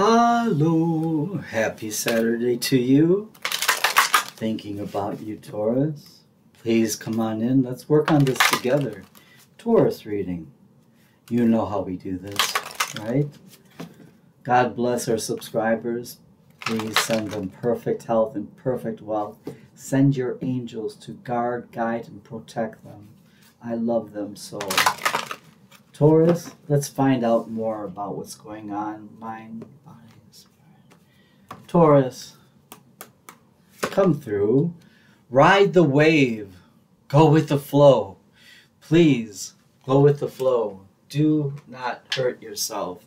Hello, happy Saturday to you. Thinking about you, Taurus. Please come on in. Let's work on this together. Taurus reading. You know how we do this, right? God bless our subscribers. Please send them perfect health and perfect wealth. Send your angels to guard, guide, and protect them. I love them so. Taurus, let's find out more about what's going on. Mind, body, spirit. Taurus, come through. Ride the wave. Go with the flow. Please, go with the flow. Do not hurt yourself.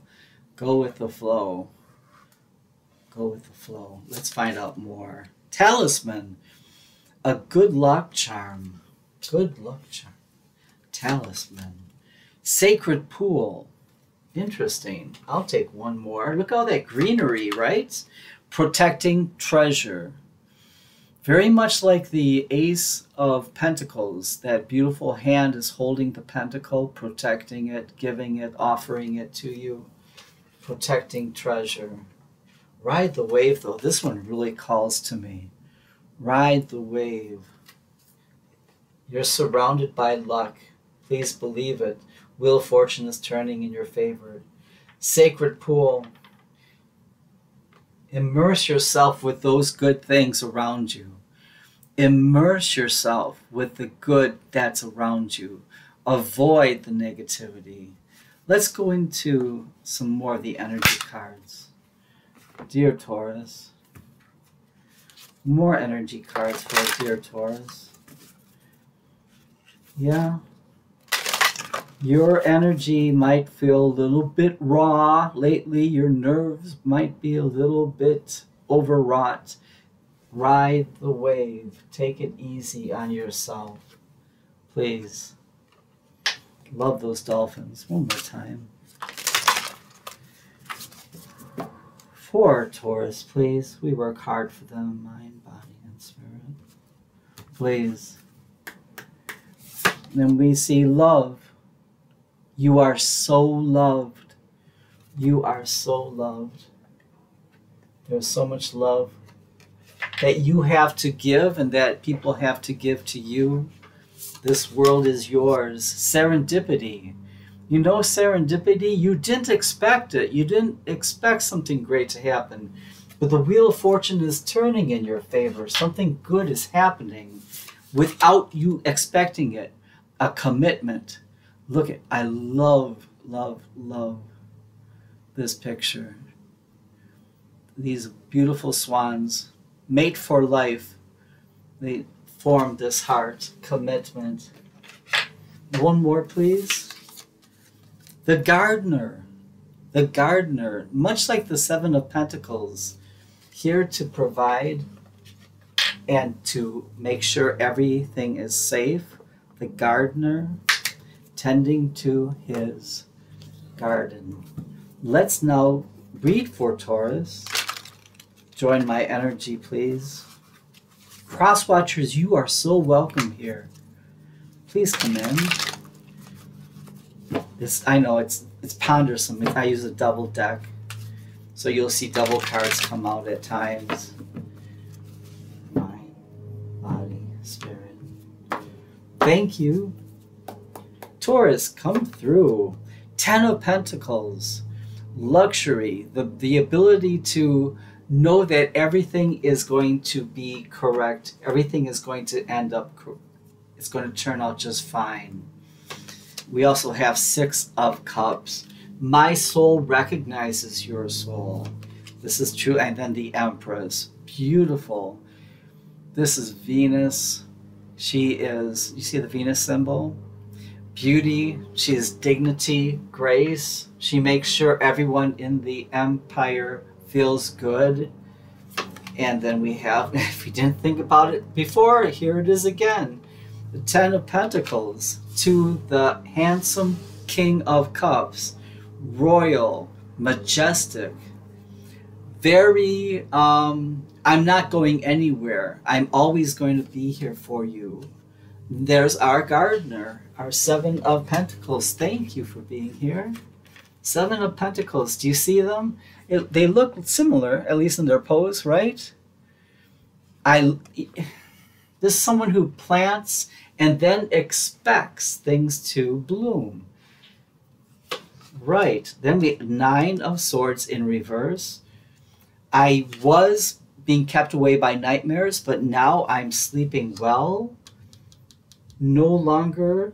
Go with the flow. Go with the flow. Let's find out more. Talisman. A good luck charm. Good luck charm. Talisman. Sacred pool. Interesting. I'll take one more. Look at all that greenery, right? Protecting treasure. Very much like the Ace of Pentacles, that beautiful hand is holding the pentacle, protecting it, giving it, offering it to you. Protecting treasure. Ride the wave, though. This one really calls to me. Ride the wave. You're surrounded by luck. Please believe it. Wheel of Fortune is turning in your favor. Sacred pool. Immerse yourself with those good things around you. Immerse yourself with the good that's around you. Avoid the negativity. Let's go into some more of the energy cards. Dear Taurus, more energy cards for dear Taurus. Yeah, your energy might feel a little bit raw lately. Your nerves might be a little bit overwrought. Ride the wave. Take it easy on yourself. Please. Love those dolphins. One more time. For Taurus, please. We work hard for them, mind, body, and spirit. Please. Then we see love you are so loved. You are so loved. There's so much love that you have to give and that people have to give to you. This world is yours. Serendipity. You know serendipity? You didn't expect it. You didn't expect something great to happen. But the wheel of fortune is turning in your favor. Something good is happening without you expecting it. A commitment Look at, I love, love, love this picture. These beautiful swans, mate for life, they form this heart commitment. One more, please. The gardener, the gardener, much like the Seven of Pentacles, here to provide and to make sure everything is safe. The gardener, tending to his garden. Let's now read for Taurus. Join my energy, please. Cross watchers, you are so welcome here. Please come in. This I know it's it's pondersome. I use a double deck, so you'll see double cards come out at times. Mind, body, spirit. Thank you Taurus, come through. Ten of Pentacles, luxury, the, the ability to know that everything is going to be correct. Everything is going to end up, it's going to turn out just fine. We also have Six of Cups. My soul recognizes your soul. This is true. And then the Empress. Beautiful. This is Venus. She is, you see the Venus symbol? Beauty, she is dignity, grace. She makes sure everyone in the empire feels good. And then we have, if we didn't think about it before, here it is again. The Ten of Pentacles to the handsome King of Cups, royal, majestic, very, um, I'm not going anywhere. I'm always going to be here for you. There's our gardener, our Seven of Pentacles. Thank you for being here. Seven of Pentacles. Do you see them? it, they look similar, at least in their pose, right? I this is someone who plants and then expects things to bloom. Right. Then we nine of swords in reverse. I was being kept away by nightmares, but now I'm sleeping well. No longer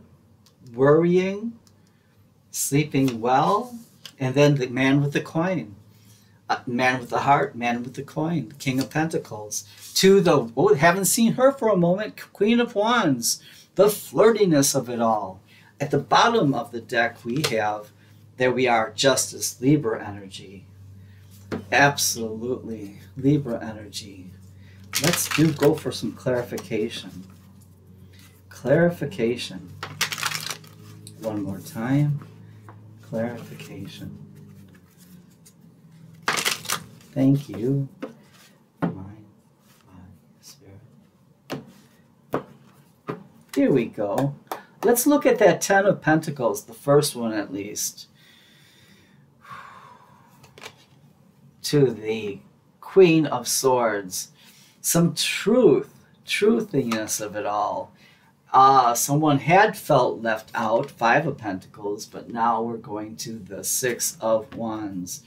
worrying, sleeping well. And then the man with the coin. Uh, man with the heart, man with the coin, King of Pentacles. To the, oh, haven't seen her for a moment, Queen of Wands. The flirtiness of it all. At the bottom of the deck, we have there we are, Justice, Libra energy. Absolutely, Libra energy. Let's do go for some clarification. Clarification. One more time. Clarification. Thank you. Spirit. Here we go. Let's look at that Ten of Pentacles, the first one at least. To the Queen of Swords. Some truth, truthiness of it all. Uh, someone had felt left out, Five of Pentacles, but now we're going to the Six of Wands.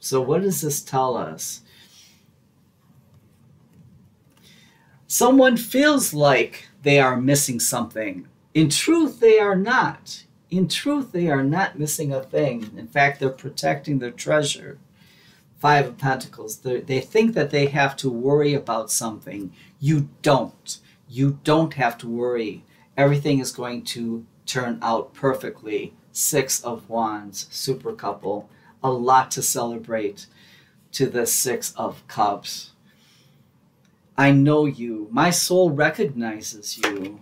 So what does this tell us? Someone feels like they are missing something. In truth, they are not. In truth, they are not missing a thing. In fact, they're protecting their treasure. Five of Pentacles. They're, they think that they have to worry about something. You don't. You don't have to worry. Everything is going to turn out perfectly. Six of Wands, super couple a lot to celebrate to the Six of Cups. I know you. My soul recognizes you.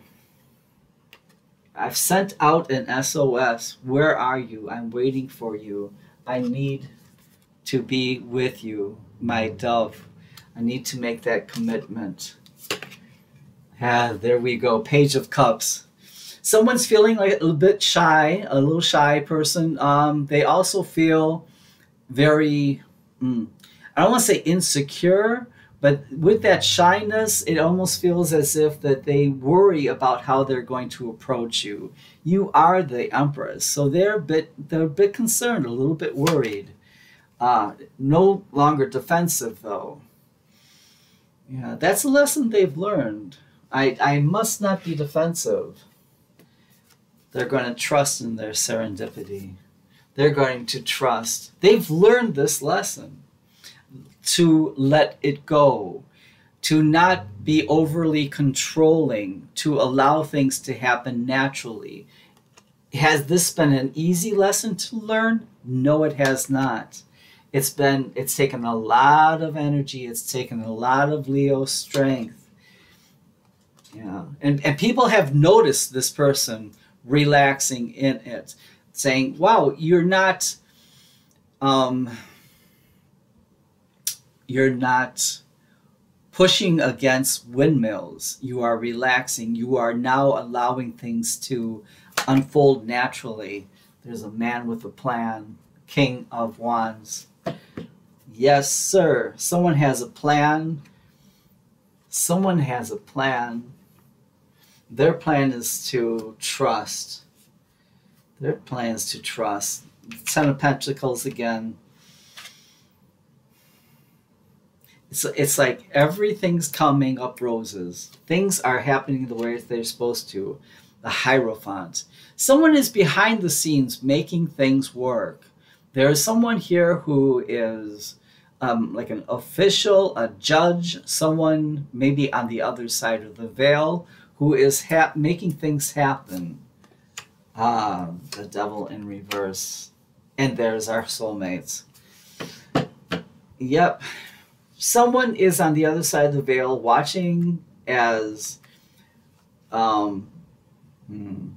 I've sent out an SOS. Where are you? I'm waiting for you. I need to be with you, my dove. I need to make that commitment. Ah, there we go. Page of Cups someone's feeling like a little bit shy, a little shy person. Um, they also feel very, mm, I don't want to say insecure, but with that shyness, it almost feels as if that they worry about how they're going to approach you. You are the empress, so they're a bit they're a bit concerned, a little bit worried. Uh, no longer defensive though. Yeah, that's a lesson they've learned. I, I must not be defensive. They're going to trust in their serendipity they're going to trust. They've learned this lesson to let it go, to not be overly controlling, to allow things to happen naturally. Has this been an easy lesson to learn? No, it has not. It's been, it's taken a lot of energy. It's taken a lot of Leo strength. Yeah. And, and people have noticed this person relaxing in it saying, wow, you're not, um, you're not pushing against windmills. You are relaxing. You are now allowing things to unfold naturally. There's a man with a plan, King of Wands. Yes, sir. Someone has a plan. Someone has a plan. Their plan is to trust their plans to trust. Ten of Pentacles again. It's, it's like everything's coming up roses. Things are happening the way they're supposed to. The Hierophant. Someone is behind the scenes making things work. There is someone here who is um, like an official, a judge, someone maybe on the other side of the veil who is making things happen. Ah, the devil in reverse. And there's our soulmates. Yep. Someone is on the other side of the veil watching as um hmm.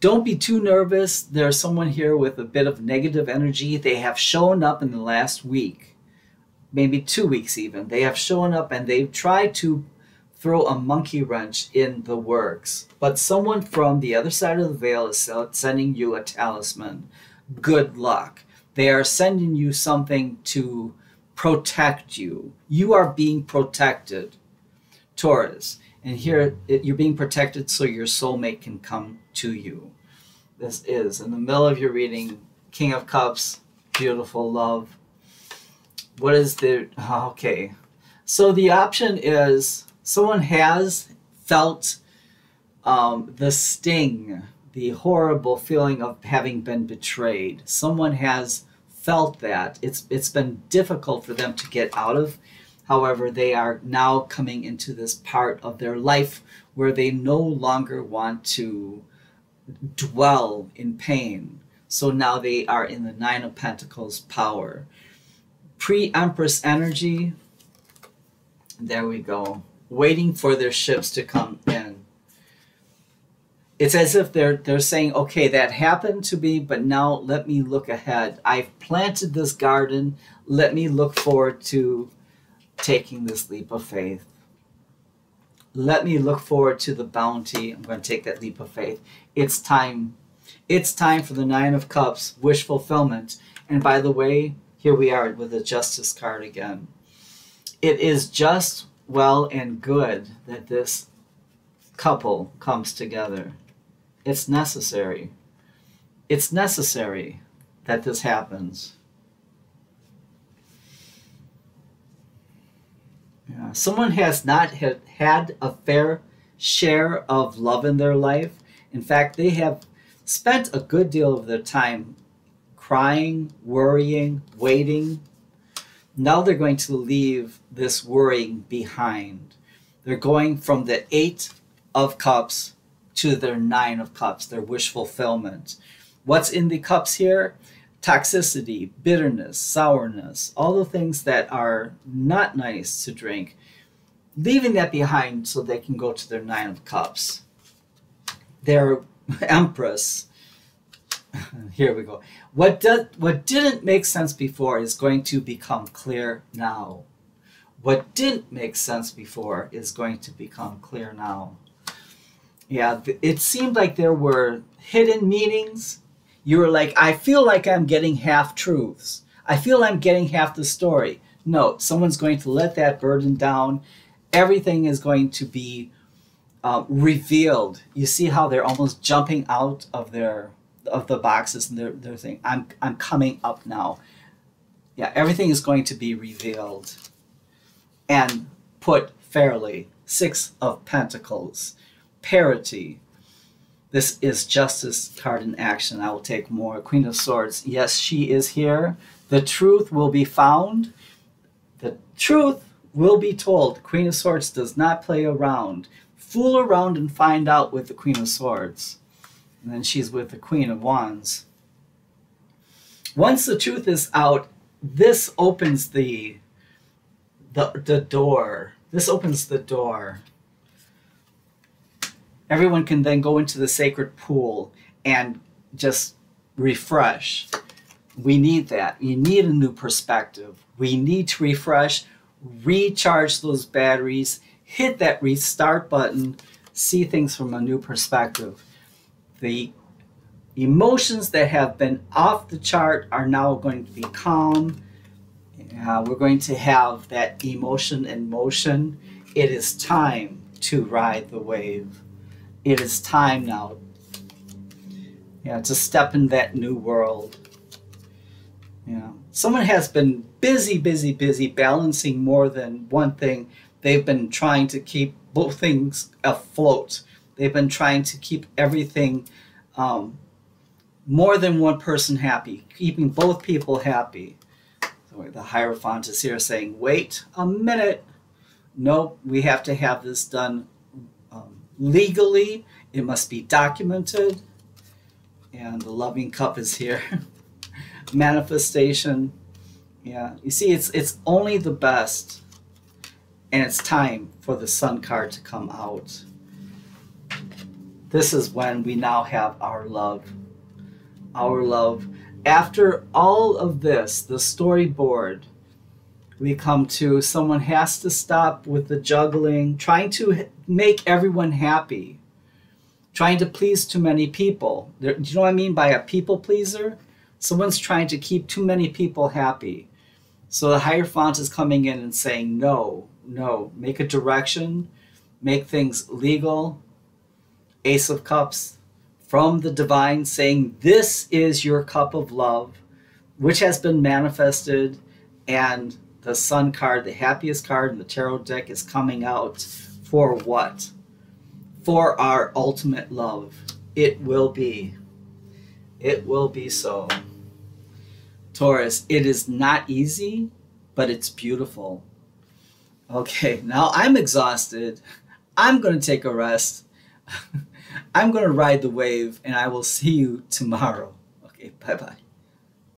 don't be too nervous. There's someone here with a bit of negative energy. They have shown up in the last week, maybe two weeks even. They have shown up and they've tried to throw a monkey wrench in the works. But someone from the other side of the veil is sending you a talisman. Good luck. They are sending you something to protect you. You are being protected, Taurus. And here you're being protected so your soulmate can come to you. This is in the middle of your reading, King of Cups, beautiful love. What is the okay? So the option is someone has felt um, the sting, the horrible feeling of having been betrayed. Someone has felt that. It's it's been difficult for them to get out of. However, they are now coming into this part of their life where they no longer want to dwell in pain. So now they are in the Nine of Pentacles power. Pre Empress energy. There we go. Waiting for their ships to come in it's as if they're they're saying, okay, that happened to me, but now let me look ahead. I've planted this garden. Let me look forward to taking this leap of faith. Let me look forward to the bounty. I'm going to take that leap of faith. It's time. It's time for the Nine of Cups, wish fulfillment. And by the way, here we are with the Justice card again. It is just well and good that this couple comes together. It's necessary. It's necessary that this happens. Yeah. Someone has not had, had a fair share of love in their life. In fact, they have spent a good deal of their time crying, worrying, waiting. Now they're going to leave this worrying behind. They're going from the Eight of Cups to their nine of cups, their wish fulfillment. What's in the cups here? Toxicity, bitterness, sourness, all the things that are not nice to drink, leaving that behind so they can go to their nine of cups. Their empress. Here we go. What did what didn't make sense before is going to become clear now. What didn't make sense before is going to become clear now. Yeah, it seemed like there were hidden meanings. You were like, I feel like I'm getting half truths. I feel I'm getting half the story. No, someone's going to let that burden down. Everything is going to be uh, revealed. You see how they're almost jumping out of their of the boxes and they're, saying, I'm, I'm coming up now. Yeah, everything is going to be revealed and put fairly. Six of Pentacles parity. This is Justice card in action. I will take more. Queen of Swords. Yes, she is here. The truth will be found. The truth will be told. Queen of Swords does not play around. Fool around and find out with the Queen of Swords. And then she's with the Queen of Wands. Once the truth is out, this opens the the, the door. This opens the door everyone can then go into the sacred pool and just refresh. We need that. You need a new perspective. We need to refresh, recharge those batteries, hit that restart button, see things from a new perspective. The emotions that have been off the chart are now going to be calm. Uh, we're going to have that emotion in motion. It is time to ride the wave it is time now yeah, to step in that new world. Yeah. Someone has been busy, busy, busy balancing more than one thing. They've been trying to keep both things afloat. They've been trying to keep everything um, more than one person happy, keeping both people happy. The Hierophant is here saying, wait a minute. Nope, we have to have this done legally. It must be documented. And the loving cup is here. Manifestation. Yeah, you see, it's it's only the best. And it's time for the sun card to come out. This is when we now have our love. Our love. After all of this, the storyboard, we come to someone has to stop with the juggling, trying to make everyone happy, trying to please too many people. Do you know what I mean by a people pleaser? Someone's trying to keep too many people happy. So the Hierophant is coming in and saying, no, no, make a direction, make things legal. Ace of Cups from the divine saying, this is your cup of love, which has been manifested. And the Sun card, the happiest card in the tarot deck, is coming out for what? For our ultimate love. It will be. It will be so. Taurus, it is not easy, but it's beautiful. Okay, now I'm exhausted. I'm going to take a rest. I'm going to ride the wave, and I will see you tomorrow. Okay, bye bye.